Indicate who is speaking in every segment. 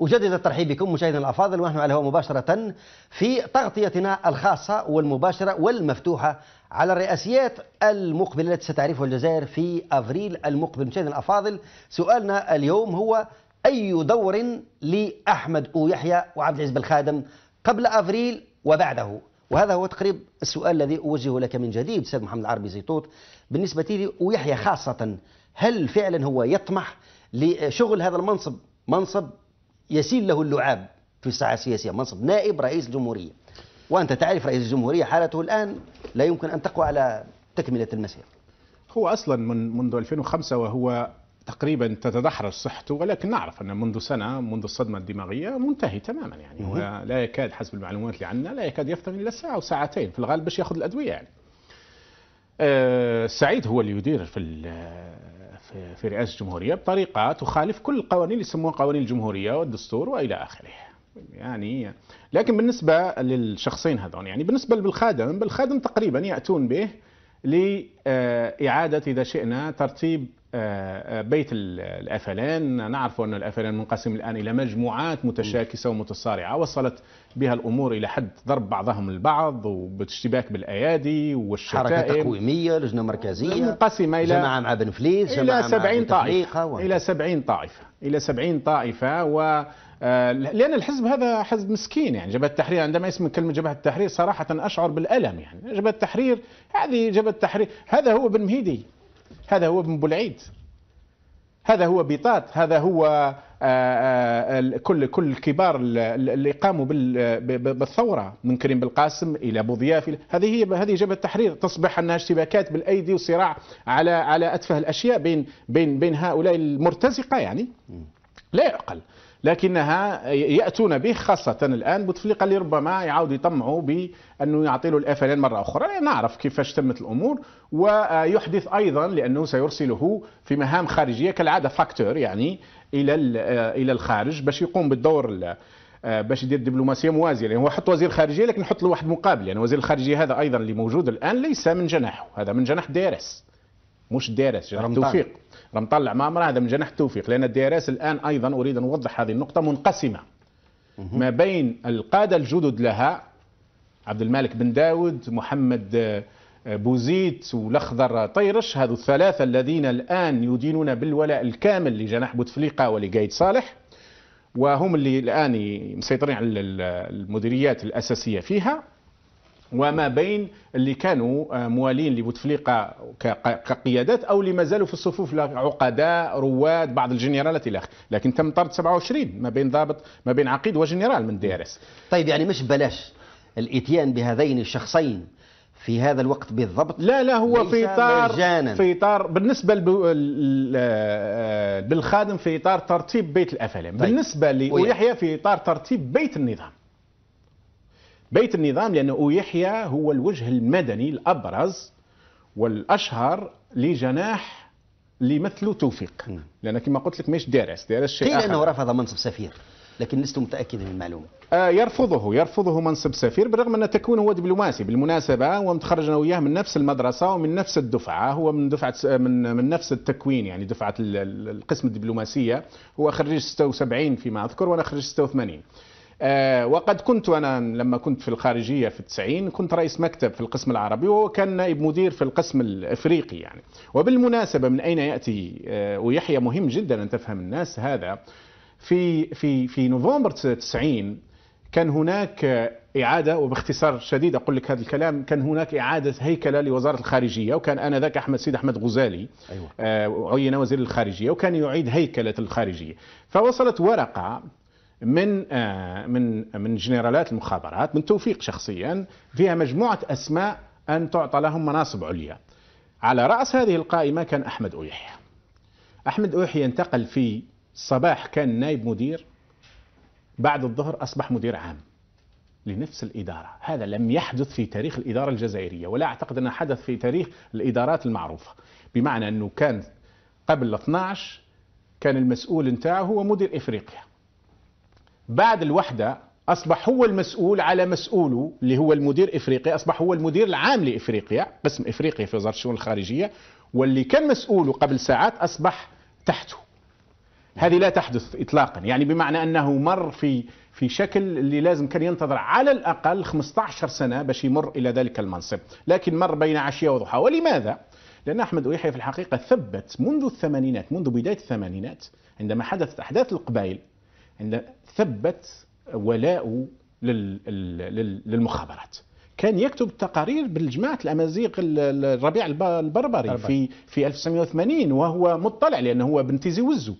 Speaker 1: أجدد الترحيب بكم مشاهدينا الأفاضل ونحن على الهواء مباشرة في تغطيتنا الخاصة والمباشرة والمفتوحة على الرئاسيات المقبلة التي ستعرفها الجزائر في أفريل المقبل. مشاهدينا الأفاضل سؤالنا اليوم هو أي دور لأحمد أو يحيى وعبد العزيز بالخادم قبل أفريل وبعده؟ وهذا هو تقريب السؤال الذي أوجهه لك من جديد أستاذ محمد العربي زيتوت. بالنسبة لي ويحيى خاصة هل فعلا هو يطمح لشغل هذا المنصب؟ منصب يسيل له اللعاب في الساحة السياسية. منصب نائب رئيس الجمهورية وأنت تعرف رئيس الجمهورية حالته الآن لا يمكن أن تقوى على تكملة المسير.
Speaker 2: هو أصلا من منذ 2005 وهو تقريبا تتدحرج صحته ولكن نعرف أن منذ سنة منذ الصدمة الدماغية منتهي تماما يعني. هو لا يكاد حسب المعلومات اللي عندنا لا يكاد يفتن إلا ساعة أو ساعتين في الغالب باش يأخذ الأدوية يعني. أه سعيد هو اللي يدير في في رئاسة الجمهورية بطريقة تخالف كل القوانين اللي يسموها قوانين الجمهورية والدستور وإلى آخره. يعني لكن بالنسبة للشخصين هذون يعني بالنسبة للخادم بالخادم تقريبا يأتون به لإعادة إذا شئنا ترتيب آه، آه، بيت الأفلان. نعرف أن الأفلان منقسم الآن إلى مجموعات متشاكسة ومتصارعة. وصلت بها الأمور إلى حد ضرب بعضهم البعض وباشتباك بالأيادي والشتائم.
Speaker 1: حركة تقويمية لجنة مركزية.
Speaker 2: منقسمة إلى
Speaker 1: جماعة مع بن فليس
Speaker 2: إلى 70 طائفة. إلى 70 طائفة. إلى 70 طائفة و آه، لأن الحزب هذا حزب مسكين يعني. جبهة التحرير عندما يسمع كلمة جبهة التحرير صراحة أشعر بالألم يعني. جبهة التحرير هذه جبهة التحرير هذا هو بن مهيدي هذا هو ابن بلعيد هذا هو بيطات هذا هو آه، آه، كل كل الكبار اللي قاموا بالثورة من كريم بالقاسم إلى أبو ضياف هذه هي هذه جبهة التحرير. تصبح أنها اشتباكات بالأيدي وصراع على على أتفه الأشياء بين بين بين هؤلاء المرتزقة يعني. لا يعقل. لكنها يأتون به خاصة الآن بوتفليقة اللي ربما يعاود يطمعوا بأنه يعطي له ال FLN مرة أخرى. نعرف كيفاش تمت الأمور ويحدث أيضا لأنه سيرسله في مهام خارجية كالعادة facteur يعني إلى إلى الخارج باش يقوم بالدور باش يدير دبلوماسية موازية. يعني هو حط وزير خارجية لكن يحط له واحد مقابل. يعني وزير الخارجية هذا أيضا اللي موجود الآن ليس من جناحه. هذا من جناح DRS مش ديرس جناح توفيق. رمضان العمامرة هذا من جناح التوفيق لأن الديارات الآن أيضا أريد أن أوضح هذه النقطة منقسمة. ما بين القادة الجدد لها عبد المالك بن داود محمد آه، بوزيت والأخضر طيرش هذو الثلاثة الذين الآن يدينون بالولاء الكامل لجناح بوتفليقة ولقايد صالح وهم اللي الآن مسيطرين على المديريات الأساسية فيها. وما بين اللي كانوا آه، موالين لبوتفليقة كقيادات أو اللي ما زالوا في الصفوف عقداء رواد بعض الجنرالات إلى آخره. لكن تم طرد 27 ما بين ضابط ما بين عقيد وجنرال من DRS.
Speaker 1: طيب يعني مش بلاش الإتيان بهذين الشخصين في هذا الوقت بالضبط؟
Speaker 2: لا لا هو في إطار في إطار بالنسبة آه، بلخادم في إطار ترتيب بيت ال FLN. طيب. بالنسبة لأويحيى في إطار ترتيب بيت النظام. بيت النظام لأنه يحيى هو الوجه المدني الأبرز والأشهر لجناح اللي يمثلوا توفيق لأن كما قلت لك مش دارس دارس
Speaker 1: شيء قيل أنه رفض منصب سفير لكن لست متأكد من المعلومة.
Speaker 2: آه يرفضه يرفضه منصب سفير بالرغم أن تكون هو دبلوماسي بالمناسبة هو متخرج أنا وياه من نفس المدرسة ومن نفس الدفعة هو من دفعة من من نفس التكوين يعني دفعة القسم الدبلوماسية. هو خريج 76 فيما أذكر وأنا خريج 86 آه، وقد كنت أنا لما كنت في الخارجية في التسعين كنت رئيس مكتب في القسم العربي وهو كان نائب مدير في القسم الإفريقي يعني. وبالمناسبة من أين يأتي؟ آه، ويحيى مهم جدا أن تفهم الناس هذا. في في في نوفمبر 90 كان هناك إعادة وباختصار شديد أقول لك هذا الكلام كان هناك إعادة هيكلة لوزارة الخارجية وكان آنذاك أحمد سيد أحمد غزالي أيوة. آه، عين وزير الخارجية وكان يعيد هيكلة الخارجية. فوصلت ورقة من آه، من من جنرالات المخابرات من توفيق شخصيا فيها مجموعة أسماء أن تعطى لهم مناصب عليا. على رأس هذه القائمة كان أحمد اويحيى. أحمد اويحيى انتقل في الصباح كان نائب مدير بعد الظهر أصبح مدير عام لنفس الإدارة، هذا لم يحدث في تاريخ الإدارة الجزائرية ولا أعتقد أنه حدث في تاريخ الإدارات المعروفة، بمعنى أنه كان قبل 12 كان المسؤول نتاعه هو مدير إفريقيا بعد الوحدة أصبح هو المسؤول على مسؤوله اللي هو المدير إفريقيا أصبح هو المدير العام لإفريقيا قسم إفريقيا في وزارة الشؤون الخارجية واللي كان مسؤوله قبل ساعات أصبح تحته. هذه لا تحدث إطلاقا يعني بمعنى أنه مر في في شكل اللي لازم كان ينتظر على الأقل 15 سنة باش يمر إلى ذلك المنصب. لكن مر بين عشية وضحى. ولماذا؟ لأن أحمد ويحيى في الحقيقة ثبت منذ الثمانينات منذ بداية الثمانينات عندما حدثت أحداث القبائل عند ثبت ولاء للمخابرات. كان يكتب تقارير بالجماعة الأمازيغ الربيع البربري في في 1980 وهو مطلع لأنه هو ابن تيزي وزو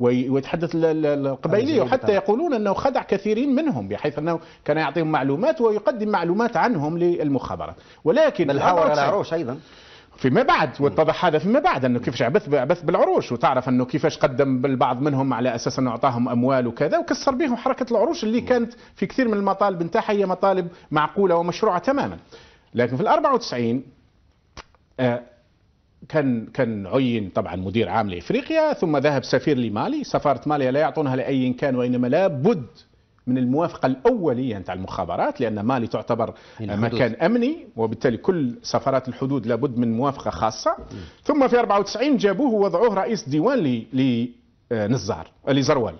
Speaker 2: ويتحدث القبائلية وحتى يقولون أنه خدع كثيرين منهم بحيث أنه كان يعطيهم معلومات ويقدم معلومات عنهم للمخابرات.
Speaker 1: ولكن بل حاور العروش أيضا.
Speaker 2: فيما بعد واتضح هذا فيما بعد أنه كيفاش عبث عبث بالعروش وتعرف أنه كيفاش قدم البعض منهم على أساس أنه أعطاهم أموال وكذا وكسر بهم حركة العروش اللي كانت في كثير من المطالب نتاعها هي مطالب معقولة ومشروعة تماما. لكن في ال 94 آه كان كان عين طبعا مدير عام لإفريقيا ثم ذهب سفير لمالي سفارة مالي لا يعطونها لأي كان وإنما لابد من الموافقة الأولية نتاع المخابرات لأن مالي تعتبر مكان أمني وبالتالي كل سفارات الحدود لابد من موافقة خاصة. م. ثم في 94 جابوه ووضعوه رئيس ديوان لنزار لزروال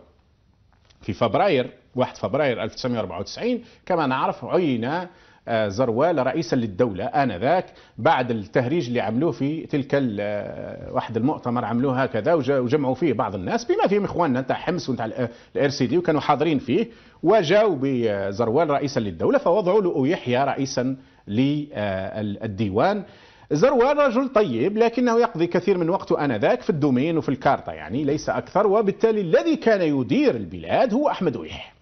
Speaker 2: في فبراير 1 فبراير 1994 كما نعرف عين آه، زروال رئيسا للدولة آنذاك بعد التهريج اللي عملوه في تلك آه، واحد المؤتمر عملوه هكذا وجمعوا فيه بعض الناس بما فيهم إخواننا نتاع حمص ونتاع ال RCD وكانوا حاضرين فيه وجاوا بزروال رئيسا للدولة فوضعوا له أويحيى رئيسا للديوان زروال رجل طيب لكنه يقضي كثير من وقته آنذاك في الدومينو وفي الكارتا يعني ليس أكثر وبالتالي الذي كان يدير البلاد هو أحمد أويحيى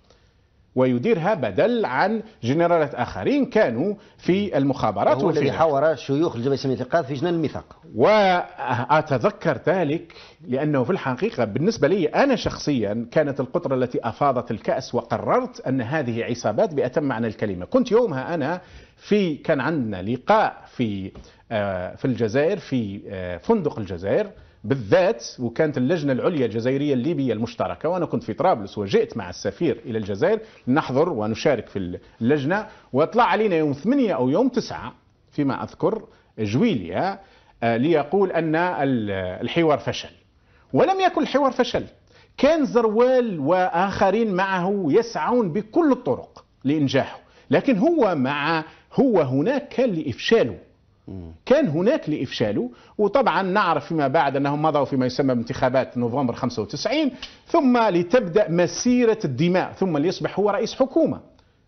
Speaker 2: ويديرها بدل عن جنرالات آخرين كانوا في المخابرات
Speaker 1: هو الذي حاور شيوخ الجبهة الإسلامية الإنقاذ في جنان الميثاق.
Speaker 2: وأتذكر ذلك لأنه في الحقيقة بالنسبة لي أنا شخصيا كانت القطرة التي أفاضت الكأس وقررت أن هذه عصابات بأتم معنى الكلمة. كنت يومها أنا في كان عندنا لقاء في آه، في الجزائر في آه، فندق الجزائر. بالذات وكانت اللجنة العليا الجزائرية الليبية المشتركة وأنا كنت في طرابلس وجئت مع السفير إلى الجزائر نحضر ونشارك في اللجنة وطلع علينا يوم 8 أو يوم 9 فيما أذكر جويليا آه، ليقول أن الحوار فشل. ولم يكن الحوار فشل. كان زروال وآخرين معه يسعون بكل الطرق لإنجاحه لكن هو مع هو هناك كان لإفشاله. كان هناك لإفشاله وطبعا نعرف فيما بعد أنهم مضوا فيما يسمى بانتخابات نوفمبر 95 ثم لتبدأ مسيرة الدماء ثم ليصبح هو رئيس حكومة.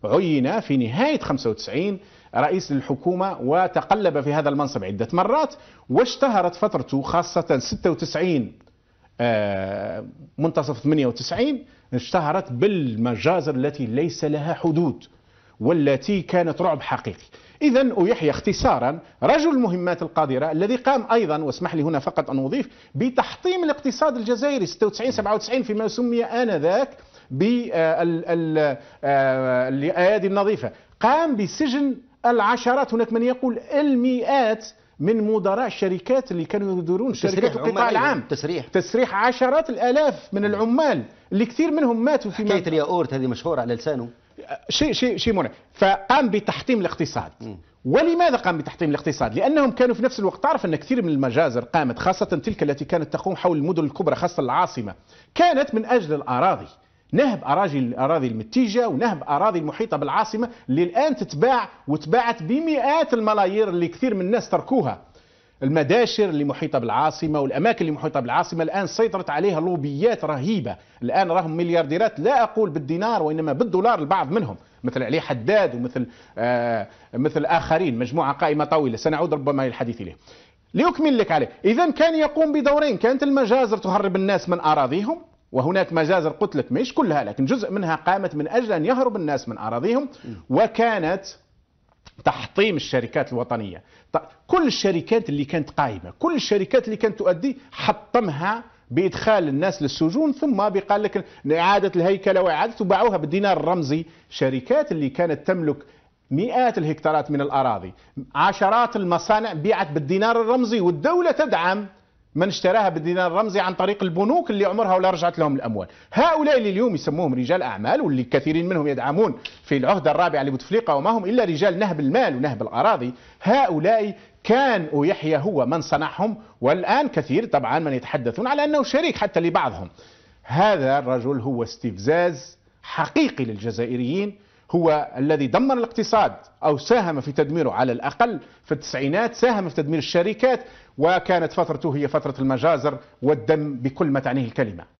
Speaker 2: عين في نهاية 95 رئيس للحكومة وتقلب في هذا المنصب عدة مرات واشتهرت فترته خاصة 96 آه، منتصف 98 اشتهرت بالمجازر التي ليس لها حدود. والتي كانت رعب حقيقي. إذا يحيى اختصارا رجل المهمات القادرة الذي قام أيضا واسمح لي هنا فقط أن أضيف بتحطيم الاقتصاد الجزائري 96 97 فيما سمي آنذاك بالأيادي النظيفة. قام بسجن العشرات هناك من يقول المئات من مدراء الشركات اللي كانوا يديرون شركات القطاع العام.
Speaker 1: تسريح.
Speaker 2: تسريح عشرات الآلاف من العمال. اللي كثير منهم ماتوا
Speaker 1: في حكاية الياورت هذه مشهورة على لسانه.
Speaker 2: شيء شيء شيء مرعب. فقام بتحطيم الاقتصاد. ولماذا قام بتحطيم الاقتصاد؟ لأنهم كانوا في نفس الوقت تعرف أن كثير من المجازر قامت خاصة تلك التي كانت تقوم حول المدن الكبرى خاصة العاصمة كانت من أجل الأراضي. نهب أراضي الاراضي المتيجة ونهب أراضي المحيطة بالعاصمة اللي الان تتباع وتباعت بمئات الملايير اللي كثير من الناس تركوها. المداشر اللي محيطة بالعاصمة والأماكن اللي محيطة بالعاصمة. الآن سيطرت عليها لوبيات رهيبة. الآن راهم مليارديرات. لا أقول بالدينار وإنما بالدولار البعض منهم مثل علي حداد ومثل آه مثل آخرين مجموعة قائمة طويلة. سنعود ربما للحديث إليه. ليكمل لك عليه. إذا كان يقوم بدورين. كانت المجازر تهرب الناس من أراضيهم وهناك مجازر قتلت مش كلها لكن جزء منها قامت من أجل أن يهرب الناس من أراضيهم. وكانت تحطيم الشركات الوطنية. كل الشركات اللي كانت قائمة كل الشركات اللي كانت تؤدي حطمها بإدخال الناس للسجون ثم بقال لك إعادة الهيكلة وإعادة وباعوها بالدينار الرمزي. شركات اللي كانت تملك مئات الهكتارات من الأراضي عشرات المصانع بيعت بالدينار الرمزي والدولة تدعم من اشتراها بالدينار الرمزي عن طريق البنوك اللي عمرها ولا رجعت لهم الأموال. هؤلاء اللي اليوم يسموهم رجال أعمال واللي كثيرين منهم يدعمون في العهده الرابعه لبوتفليقة وما هم إلا رجال نهب المال ونهب الأراضي هؤلاء كان ويحيى هو من صنعهم والآن كثير طبعا من يتحدثون على أنه شريك حتى لبعضهم. هذا الرجل هو استفزاز حقيقي للجزائريين هو الذي دمر الاقتصاد أو ساهم في تدميره على الأقل في التسعينات ساهم في تدمير الشركات وكانت فترته هي فترة المجازر والدم بكل ما تعنيه الكلمة.